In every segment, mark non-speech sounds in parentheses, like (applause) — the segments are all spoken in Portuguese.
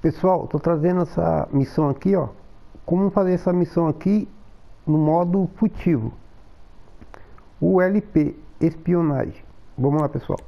Pessoal, estou trazendo essa missão aqui, ó. Como fazer essa missão aqui no modo furtivo. ULP, espionagem. Vamos lá, pessoal.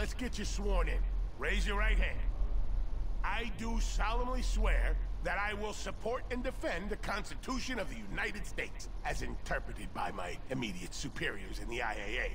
Let's get you sworn in. Raise your right hand. I do solemnly swear that I will support and defend the Constitution of the United States, as interpreted by my immediate superiors in the IAA.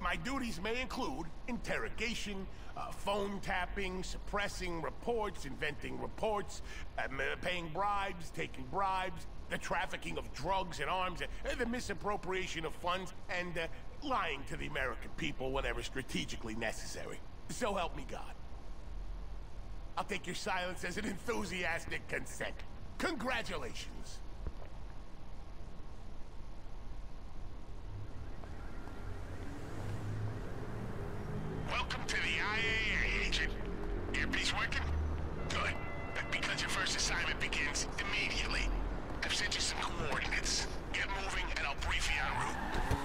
My duties may include interrogation, uh, phone tapping, suppressing reports, inventing reports, uh, paying bribes, taking bribes, the trafficking of drugs and arms, uh, the misappropriation of funds, and uh, lying to the American people whenever strategically necessary. So help me God. I'll take your silence as an enthusiastic consent. Congratulations. Welcome to the IAA, Agent. Earpiece working? Good. Because your first assignment begins immediately. I've sent you some coordinates. Get moving and I'll brief you en route.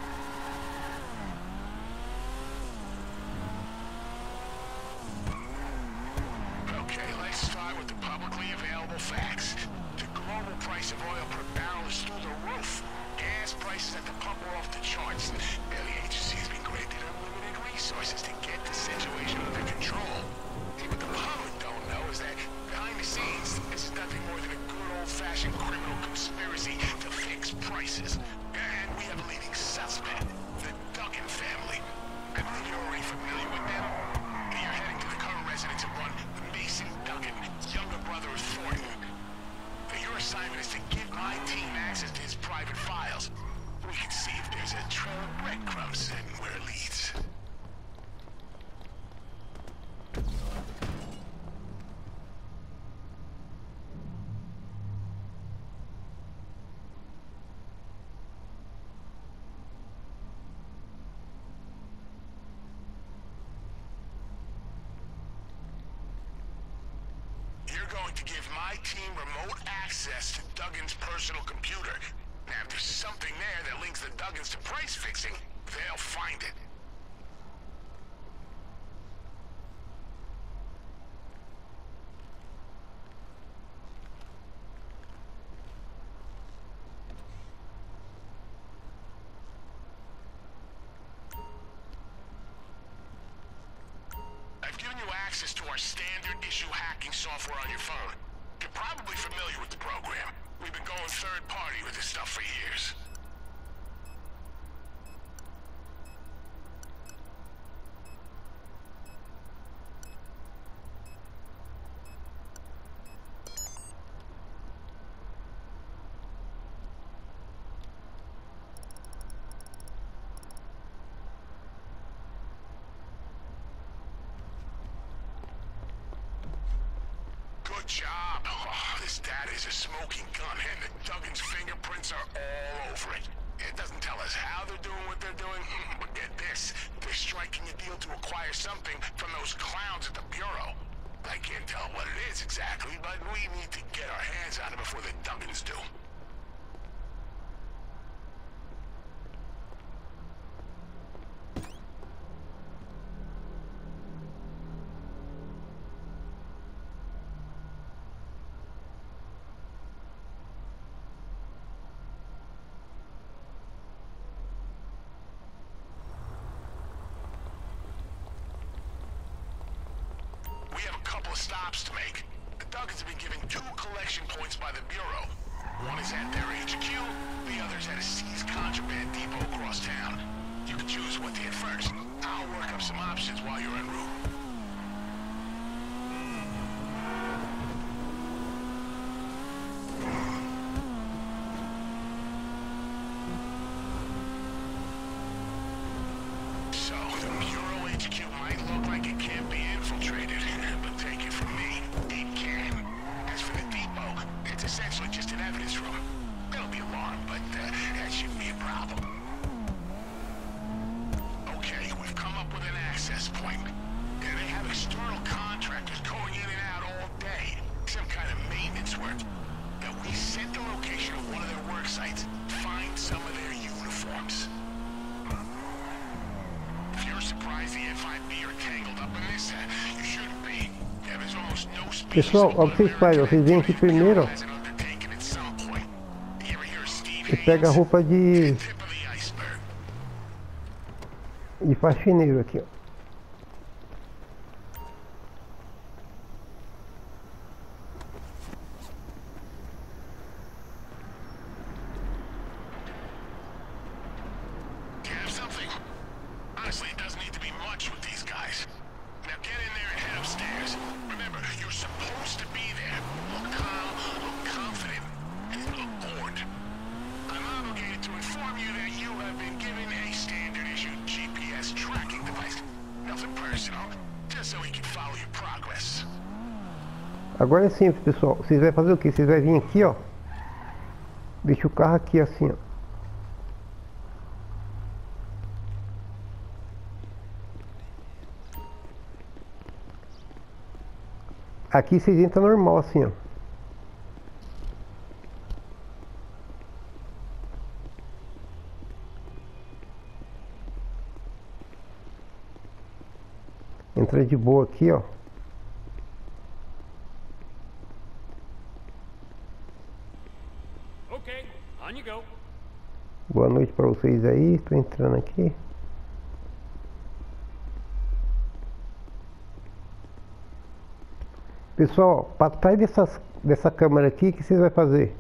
Facts. The global price of oil per barrel is through the roof. Gas prices at the pump are off the charts. The agency has been granted unlimited resources to get the situation going to give my team remote access to Duggan's personal computer. Now, if there's something there that links the Duggans to price fixing, they'll find it. Access to our standard issue hacking software on your phone. You're probably familiar with the program. We've been going third party with this stuff for years. Job. Oh, this data is a smoking gun, and the Duggan's fingerprints are all over it. It doesn't tell us how they're doing what they're doing, (laughs) but get this. They're striking a deal to acquire something from those clowns at the Bureau. I can't tell what it is exactly, but we need to get our hands on it before the Duggins do. couple of stops to make. The Duggans have been given two collection points by the Bureau. One is at their HQ, the other's at a seized contraband depot across town. You can choose what to hit first. I'll work up some options while you're en route. access point. Yeah, they have external contractors going in and out all day. Some kind of maintenance work. Now, we sent the location of one of their work sites. Find some of their uniforms. If you're surprised the FIB are tangled up in this, uh, you shouldn't be. Yeah, there's almost no space. E pega a roupa de de faxineiro aqui, ó. Honestly, it doesn't need to be much with these guys. Now get in there and head upstairs. Remember, you're supposed to be there. Look calm, look confident, and look bored. I'm obligated to inform you that you have been given a standard issue GPS tracking device. Nothing personal, just so we can follow your progress. Agora é simples, pessoal. Vocês vão fazer o quê? Vocês vão vir aqui, ó. Deixa o carro aqui assim, ó. Aqui vocês entram normal assim, ó. Entra de boa aqui, ó. Okay, on you go. Boa noite pra vocês aí, tô entrando aqui. Pessoal, para trás dessas, dessa câmera aqui, o que vocês vão fazer?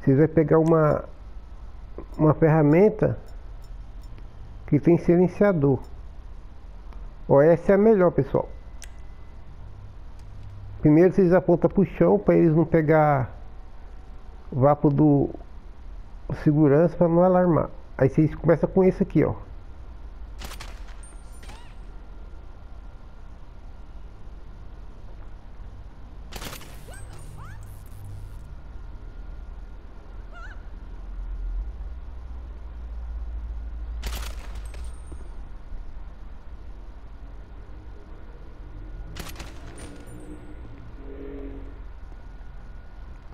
Vocês vão pegar uma, uma ferramenta que tem silenciador. Ó, essa é a melhor, pessoal. Primeiro vocês apontam pro chão para eles não pegar o vapo do segurança para não alarmar. Aí vocês começam com esse aqui, ó.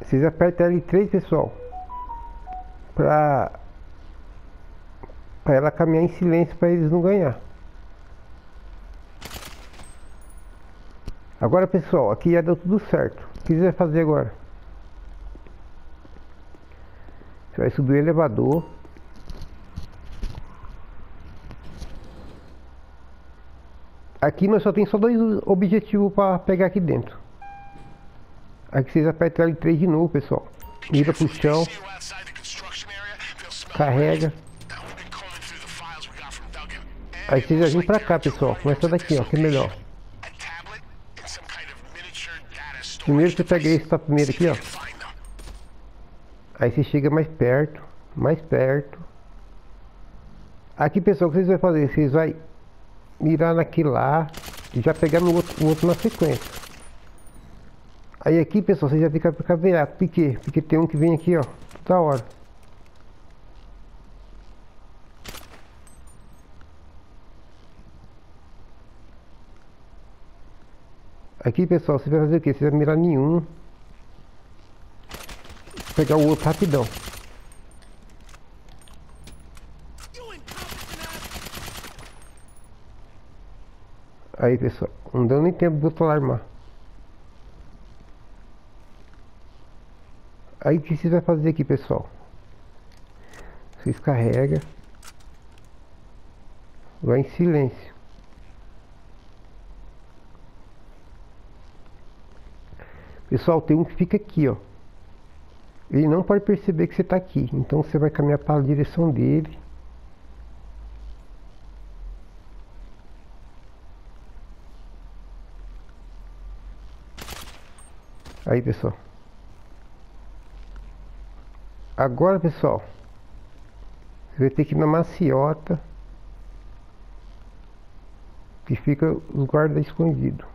Vocês apertam L3, pessoal. Pra, pra ela caminhar em silêncio para eles não ganhar. Agora, pessoal, aqui já deu tudo certo. O que vocês vão fazer agora? Você vai subir o elevador. Aqui nós só tem só dois objetivos para pegar aqui dentro. Aqui vocês apertam L3 de novo, pessoal. Vira pro chão, carrega. Aí vocês já vêm pra cá, pessoal. Começa daqui, ó, que é melhor. Primeiro você pega esse primeiro aqui, ó. Aí você chega mais perto, mais perto. Aqui, pessoal, o que vocês vão fazer? Vocês vão mirar naquele lá e já pegar no outro, o outro na sequência. Aí aqui, pessoal, vocês já ficam ficar virado. Por quê? Porque tem um que vem aqui, ó, toda hora. Aqui, pessoal, você vai fazer o quê? Você vai mirar nenhum. Pegar o outro rapidão. Aí, pessoal, não deu nem tempo do outro alarmar. Aí o que você vai fazer aqui, pessoal? Vocês carrega. Vai em silêncio. Pessoal, tem um que fica aqui, ó. Ele não pode perceber que você está aqui. Então você vai caminhar para a direção dele. Aí, pessoal. Agora, pessoal. Você vai ter que ir na maciota. Que fica os guardas escondidos.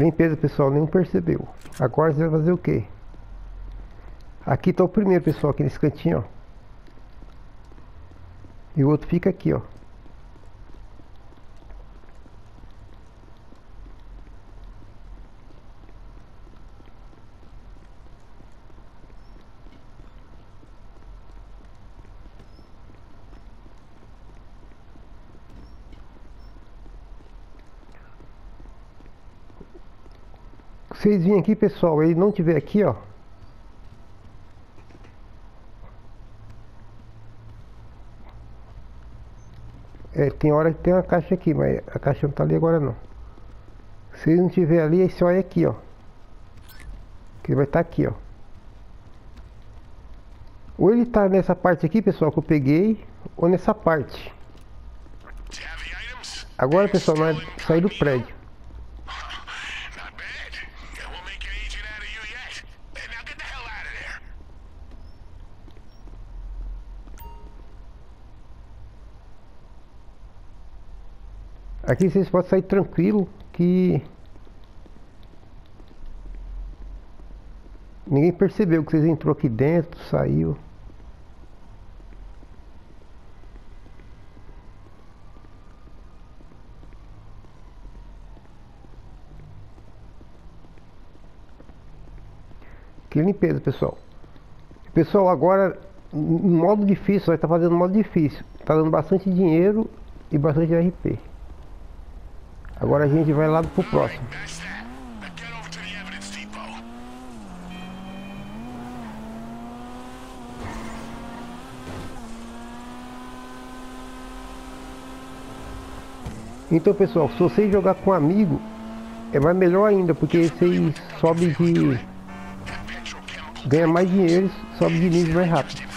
Limpeza, pessoal, nenhum percebeu. Agora você vai fazer o quê? Aqui tá o primeiro, pessoal, aqui nesse cantinho, ó. E o outro fica aqui, ó. Vocês virem aqui, pessoal, ele não tiver aqui, ó. É, tem hora que tem uma caixa aqui, mas a caixa não tá ali agora não. Se ele não tiver ali, aí você olha aqui, ó. Que ele vai estar tá aqui, ó. Ou ele tá nessa parte aqui, pessoal, que eu peguei, ou nessa parte. Agora, pessoal, nós sair do prédio. Aqui vocês podem sair tranquilo que ninguém percebeu que vocês entrou aqui dentro, saiu. Que limpeza, pessoal. Pessoal, agora, modo difícil, vai estar tá fazendo modo difícil. Está dando bastante dinheiro e bastante RP. Agora a gente vai lá pro próximo. Então pessoal, se vocês jogar com amigo, é mais melhor ainda, porque vocês sobem de... ganha mais dinheiro, sobe de nível mais rápido.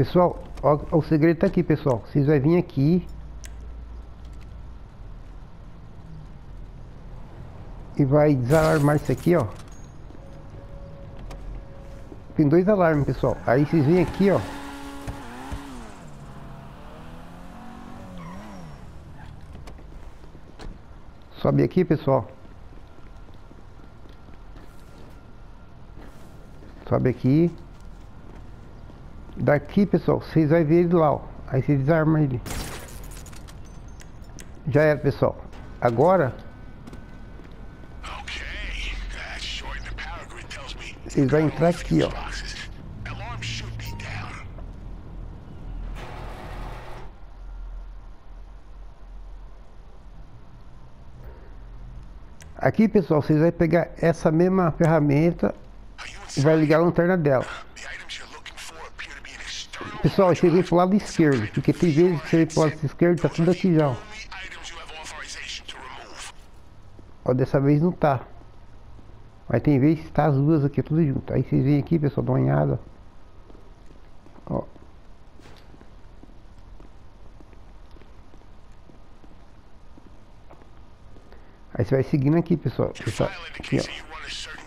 Pessoal, ó, o segredo tá aqui, pessoal. Vocês vão vir aqui. E vai desalarmar isso aqui, ó. Tem dois alarmes, pessoal. Aí vocês vêm aqui, ó. Sobe aqui, pessoal. Sobe aqui. Daqui, pessoal, vocês vão ver ele lá, ó. Aí você desarma ele. Já era, pessoal. Agora... Vocês vão entrar aqui, ó. Aqui, pessoal, vocês vão pegar essa mesma ferramenta e vai ligar a lanterna dela. Pessoal, você vem pro lado esquerdo, porque tem vezes que você pro lado esquerdo, tá tudo aqui já, ó. dessa vez não tá. Mas tem vezes que tá as duas aqui, tudo junto. Aí vocês vêm aqui, pessoal, dá uma olhada. Ó. Aí você vai seguindo aqui, pessoal. pessoal aqui, ó.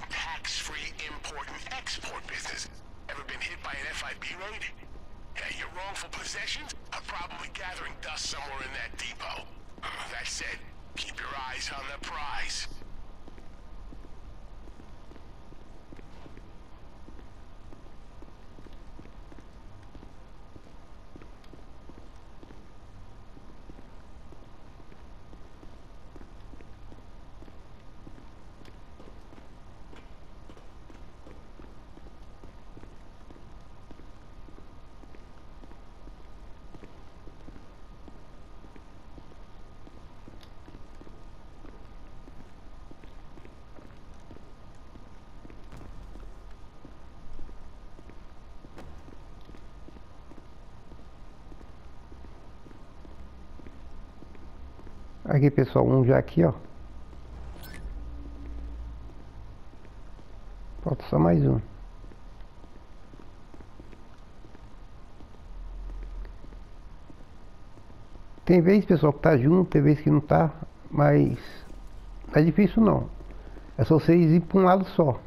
Aqui pessoal, um já aqui ó. Falta só mais um. Tem vez pessoal que tá junto, tem vez que não tá, mas não é difícil não. É só vocês ir para um lado só.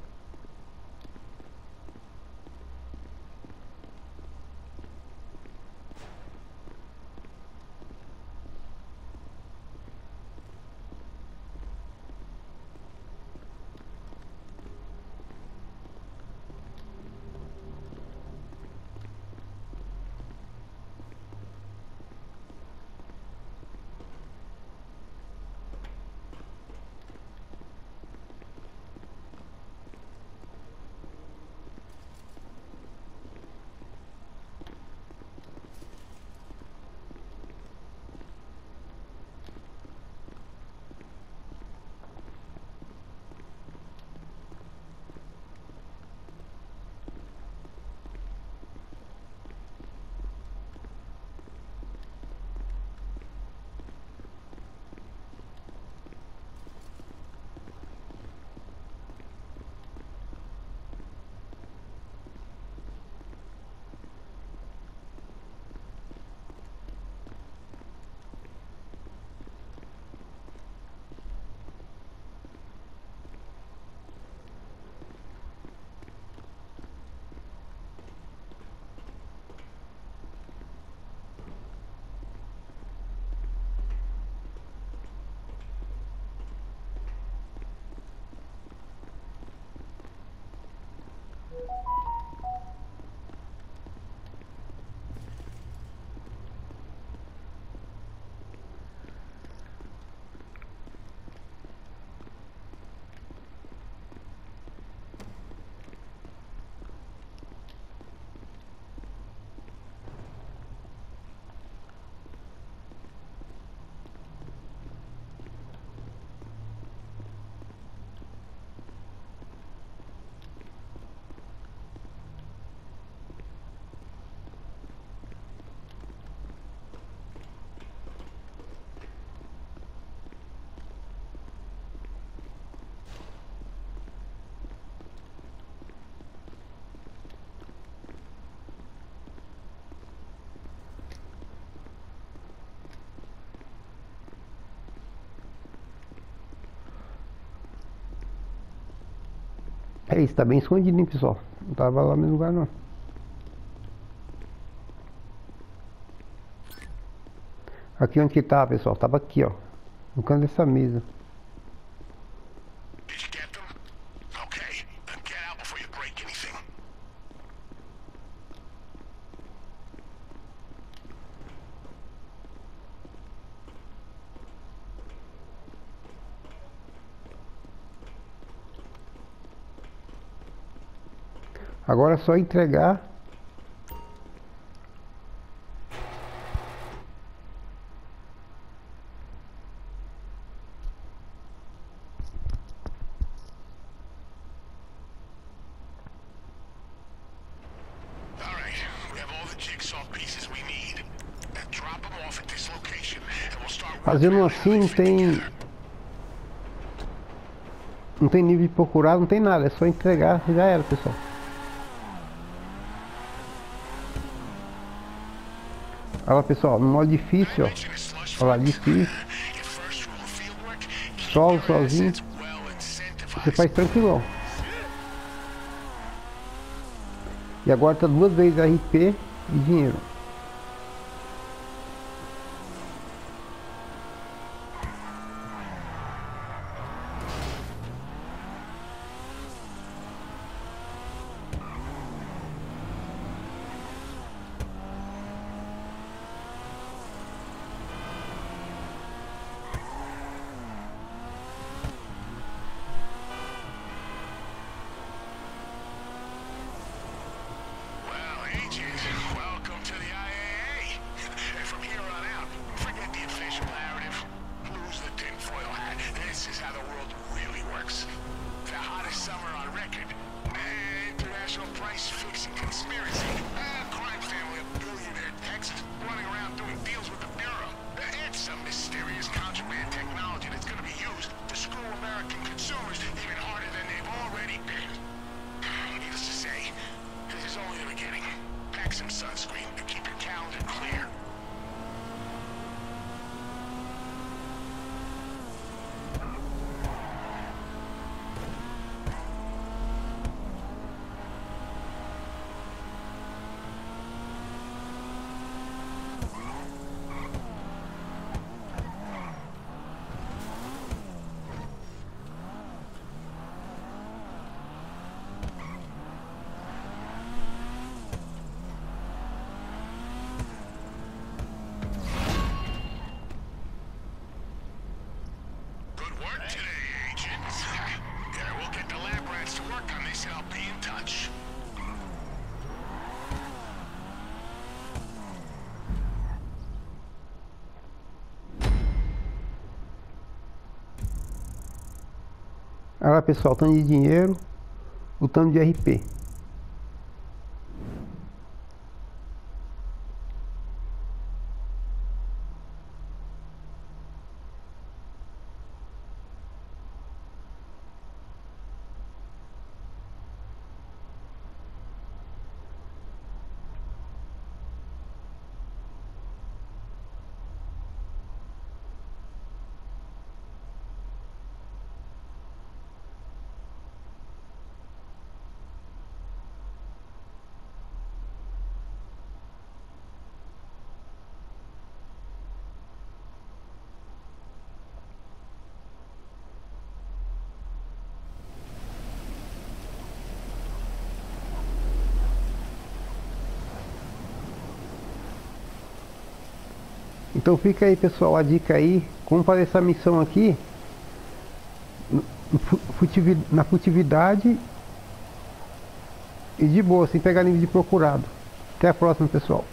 É isso, tá bem escondidinho, pessoal. Não tava lá no lugar não. Aqui onde que tá, pessoal? Tava aqui, ó. No canto dessa mesa. Did you get them? Okay, then get out before you break anything. Agora é só entregar. All right, we have all the jigsaw pieces we need. Now drop them off at this location, and we'll start Fazendo assim não tem. Não tem nível de procurar, não tem nada. É só entregar e já era, pessoal. Olha lá, pessoal. No modo difícil, ó. Olha lá, difícil. Solo, sozinho. Você faz tranquilão. E agora tá duas vezes RP e dinheiro. Pessoal, o tanto de dinheiro, o tanto de RP. Então fica aí pessoal a dica aí, como fazer essa missão aqui na furtividade e de boa, sem pegar nível de procurado. Até a próxima pessoal.